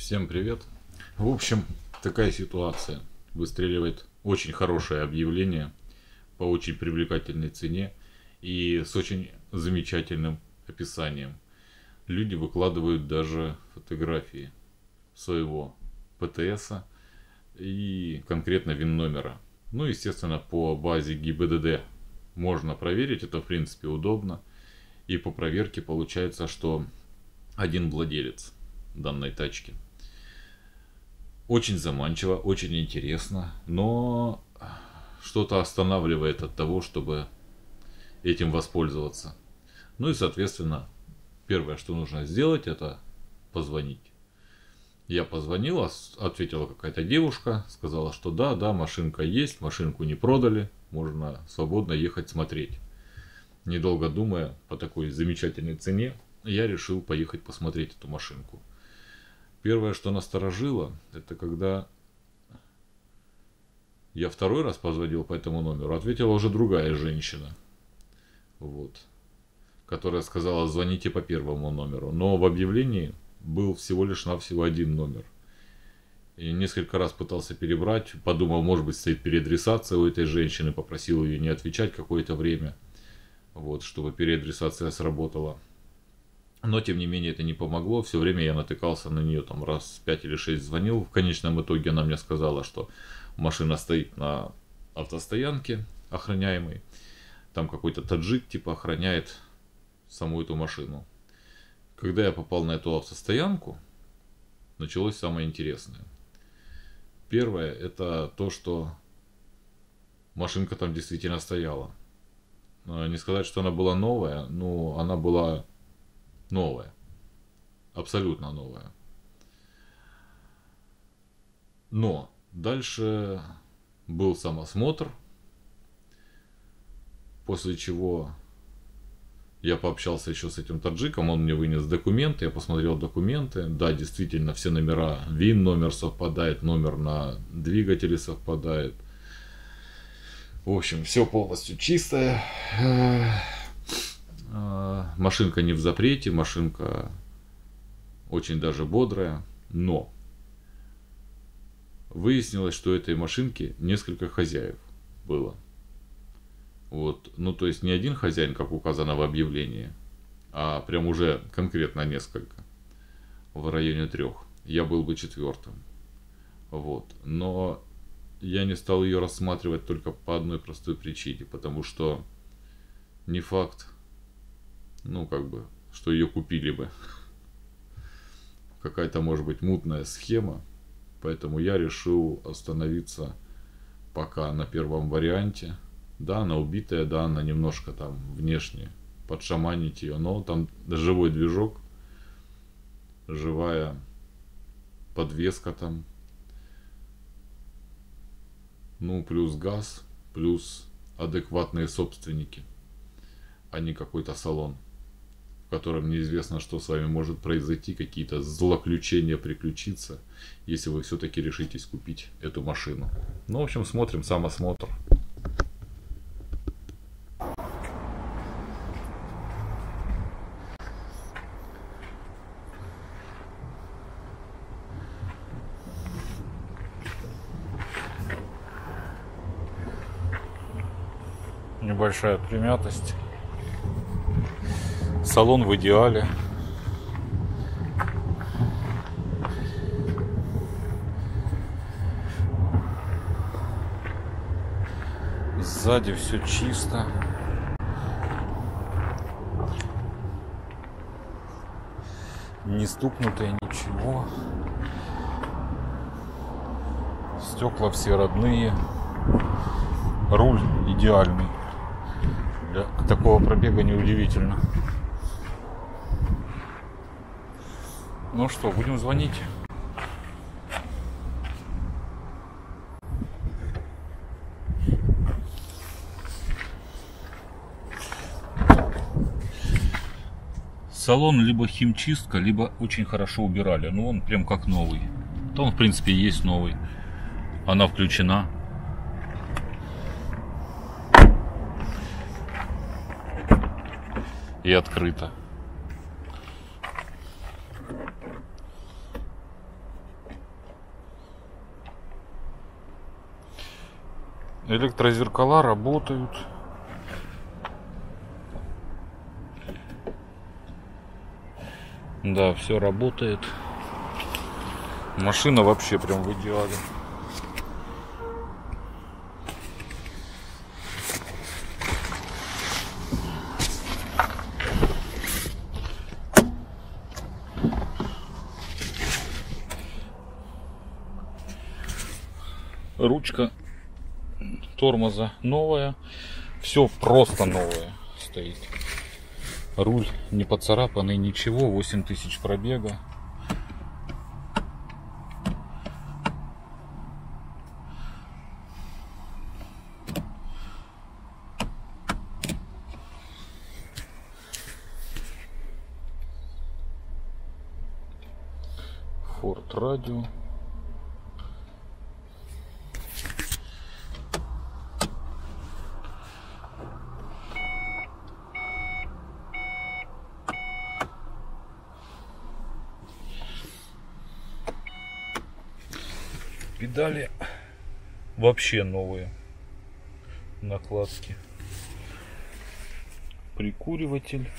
Всем привет. В общем, такая ситуация. Выстреливает очень хорошее объявление по очень привлекательной цене и с очень замечательным описанием. Люди выкладывают даже фотографии своего ПТС и конкретно ВИН номера. Ну, естественно, по базе ГИБДД можно проверить, это в принципе удобно. И по проверке получается, что один владелец данной тачки. Очень заманчиво, очень интересно, но что-то останавливает от того, чтобы этим воспользоваться. Ну и, соответственно, первое, что нужно сделать, это позвонить. Я позвонила, ответила какая-то девушка, сказала, что да, да, машинка есть, машинку не продали, можно свободно ехать смотреть. Недолго думая, по такой замечательной цене, я решил поехать посмотреть эту машинку. Первое, что насторожило, это когда я второй раз позвонил по этому номеру, ответила уже другая женщина. Вот. Которая сказала, звоните по первому номеру. Но в объявлении был всего лишь навсего один номер. И несколько раз пытался перебрать, подумал, может быть, стоит переадресация у этой женщины, попросил ее не отвечать какое-то время, вот, чтобы переадресация сработала. Но, тем не менее, это не помогло. Все время я натыкался на нее, там раз 5 или 6 звонил. В конечном итоге она мне сказала, что машина стоит на автостоянке охраняемой. Там какой-то таджик типа охраняет саму эту машину. Когда я попал на эту автостоянку, началось самое интересное. Первое, это то, что машинка там действительно стояла. Не сказать, что она была новая, но она была новая. Абсолютно новая. Но дальше был самосмотр, после чего я пообщался еще с этим таджиком, он мне вынес документы, я посмотрел документы. Да, действительно, все номера, ВИН номер совпадает, номер на двигателе совпадает. В общем, все полностью чистое. А, машинка не в запрете, машинка очень даже бодрая, но выяснилось, что этой машинке несколько хозяев было. Вот, ну то есть не один хозяин, как указано в объявлении, а прям уже конкретно несколько, в районе трех. Я был бы четвертым. Вот, но я не стал ее рассматривать только по одной простой причине, потому что не факт, ну, как бы, что ее купили бы. Какая-то, может быть, мутная схема. Поэтому я решил остановиться пока на первом варианте. Да, она убитая, да, она немножко там внешне подшаманить ее, но там живой движок, живая подвеска там, ну, плюс газ, плюс адекватные собственники, а не какой-то салон в котором неизвестно, что с вами может произойти, какие-то злоключения приключиться, если вы все-таки решитесь купить эту машину. Ну, в общем, смотрим сам осмотр. Небольшая примятость. Салон в идеале. Сзади все чисто. Не стукнутое ничего. Стекла все родные. Руль идеальный. Для такого пробега неудивительно. Ну что, будем звонить. Салон либо химчистка, либо очень хорошо убирали. Ну, он прям как новый. То он, в принципе, есть новый. Она включена. И открыта. Электрозеркала работают. Да, все работает. Машина вообще прям в идеале. Ручка тормоза новая. Все просто новое стоит. Руль не поцарапанный, ничего. 8000 пробега. Форд радио. Педали вообще новые накладки. Прикуриватель.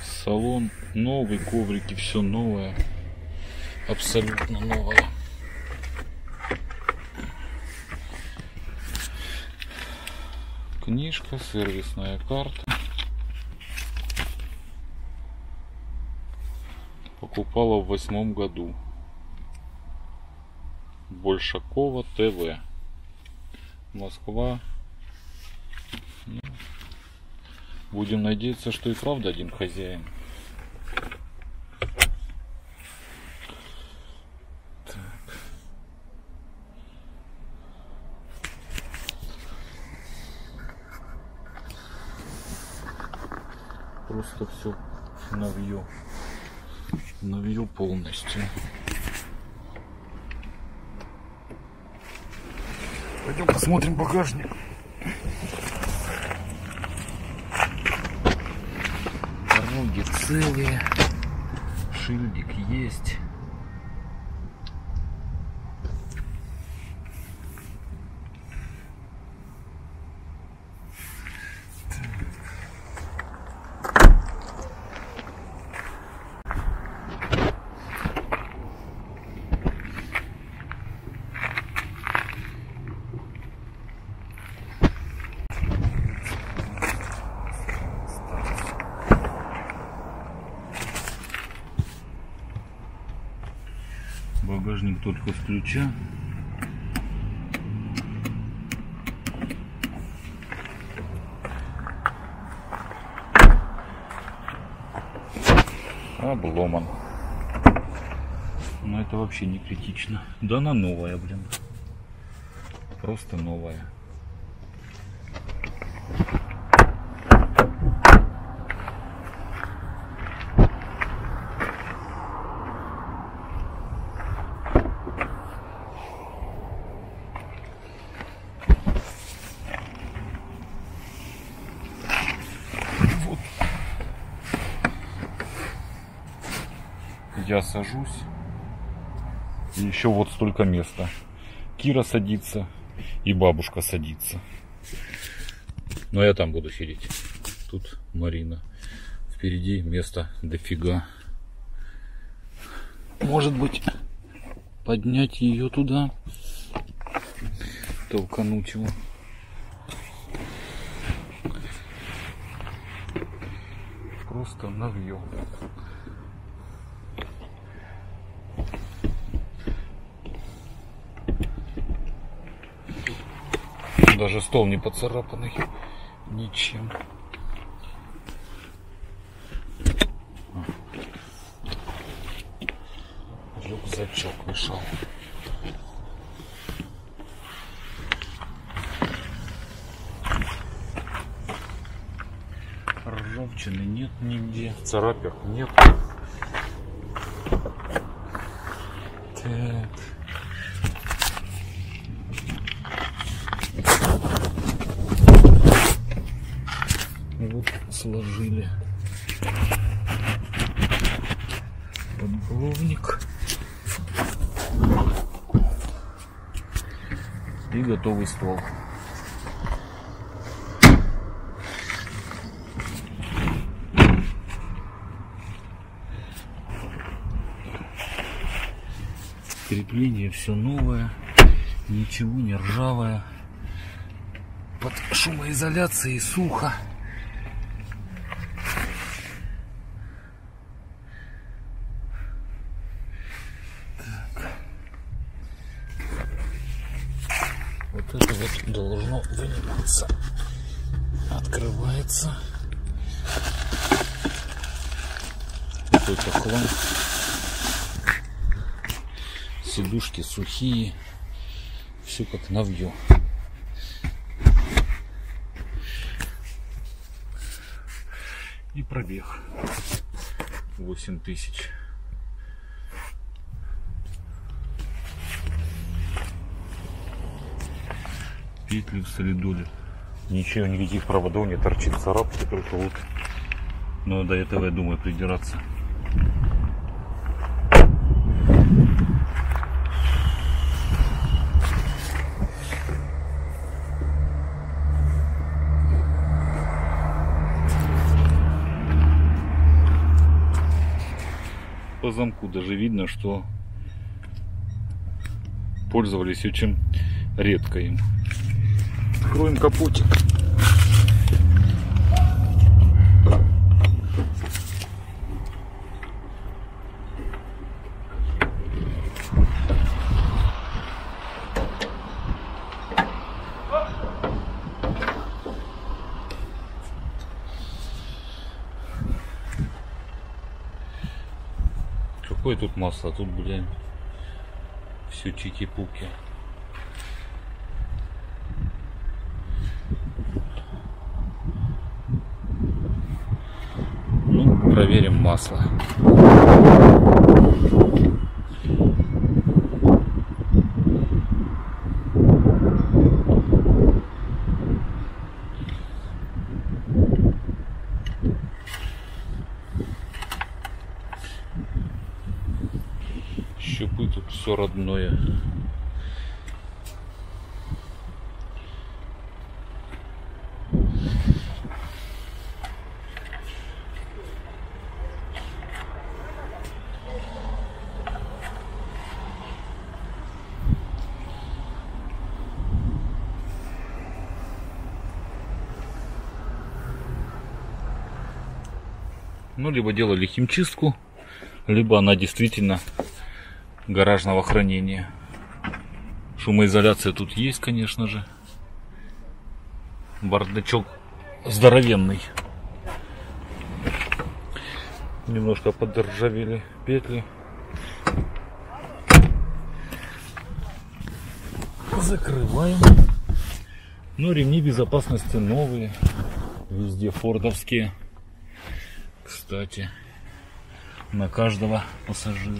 Салон новый, коврики, все новое. Абсолютно новое. Книжка, сервисная карта. Покупала в восьмом году. Большакова ТВ. Москва. Ну, Будем надеяться, что и правда один хозяин. Просто все навью. Навью полностью. Пойдем посмотрим багажник. Дороги целые. Шильдик есть. Багажник только с ключа. Обломан. Но это вообще не критично. Да она новая, блин. Просто новая. Вот. Я сажусь. И еще вот столько места. Кира садится и бабушка садится. Но я там буду сидеть. Тут Марина. Впереди места дофига. Может быть, поднять ее туда. Толкануть его. Просто навьем. Даже стол не поцарапанный ничем. Рюкзачок мешал. Ржавчины нет нигде. Царапер нет. Так. Вот сложили. подголовник. И готовый ствол. Крепление все новое, ничего не ржавое. Под шумоизоляцией сухо. Вот это вот должно выниматься. Открывается. Какой-то. Сидушки сухие. Все как навье. И пробег. 8 петли в солидоле. Ничего, никаких проводов не торчит, царапки только вот. Но до этого, я думаю, придираться. По замку даже видно, что пользовались очень редко им. Откроем капотик. Какое тут масло? Тут, блин, все чики-пуки. Масло. Щупы тут все родное. Ну, либо делали химчистку, либо она действительно гаражного хранения. Шумоизоляция тут есть, конечно же. Бардачок здоровенный. Немножко подоржавели петли. Закрываем. Но ремни безопасности новые. Везде фордовские кстати, на каждого пассажира.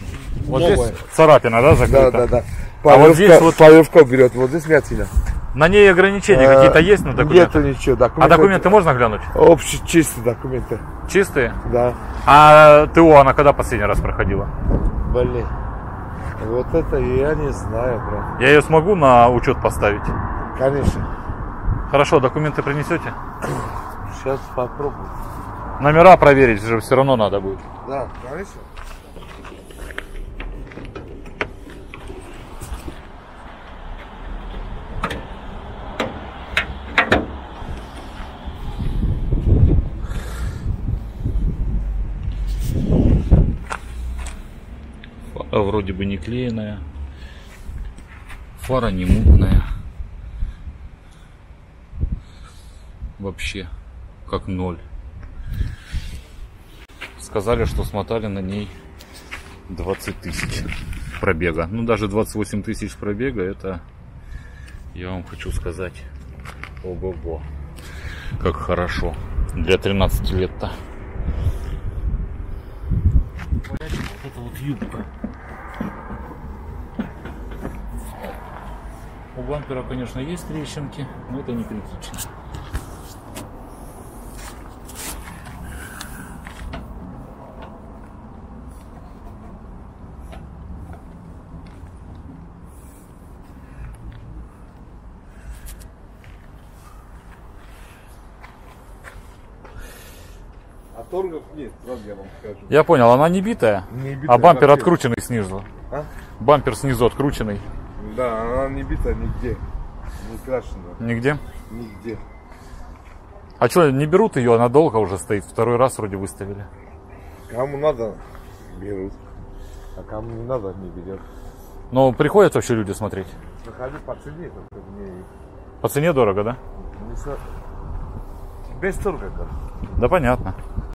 Вот Новая. здесь царапина, да, закрыта? Да, да, да. Полевка, а вот здесь вот... Полевка берет, вот здесь мятина. На ней ограничения а, какие-то есть на документах? Нету ничего. Документы... А документы можно глянуть? Общие чистые документы. Чистые? Да. А ТО она когда последний раз проходила? Блин. Вот это я не знаю, брат. Я ее смогу на учет поставить? Конечно. Хорошо, документы принесете? Сейчас попробую. Номера проверить же все равно надо будет. Да, конечно. Фара вроде бы не клееная. Фара не мутная. Вообще как ноль. Сказали, что смотали на ней 20 тысяч пробега. Ну, даже 28 тысяч пробега, это, я вам хочу сказать, ого-го, как хорошо для 13 лет-то. Это вот юбка. У бампера, конечно, есть трещинки, но это не критично. Я вам скажу. Я понял, она не битая, Не битая а бампер вообще. открученный снизу. А? Бампер снизу открученный. Да, она не бита нигде. Не крашена. Нигде. Нигде. А что, не берут ее, она долго уже стоит. Второй раз вроде выставили. Кому надо, берут. А кому не надо, не берет. Но приходят вообще люди смотреть. Заходи по цене, только мне По цене дорого, да? со- без торга. короче. Да понятно.